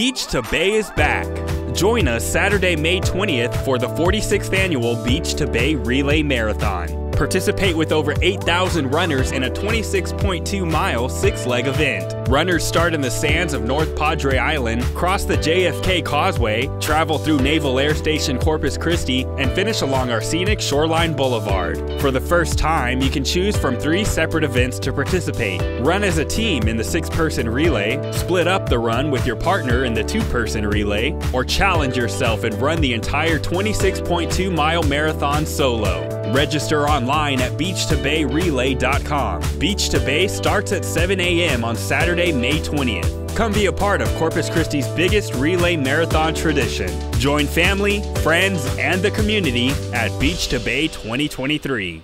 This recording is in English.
Beach to Bay is back. Join us Saturday, May 20th for the 46th annual Beach to Bay Relay Marathon. Participate with over 8,000 runners in a 26.2 mile six leg event. Runners start in the sands of North Padre Island, cross the JFK Causeway, travel through Naval Air Station Corpus Christi, and finish along our scenic Shoreline Boulevard. For the first time, you can choose from three separate events to participate. Run as a team in the six person relay, split up the run with your partner in the two person relay, or challenge yourself and run the entire 26.2 mile marathon solo. Register online at beachtobayrelay.com. Beach to Bay starts at 7 a.m. on Saturday, May 20th. Come be a part of Corpus Christi's biggest relay marathon tradition. Join family, friends, and the community at Beach to Bay 2023.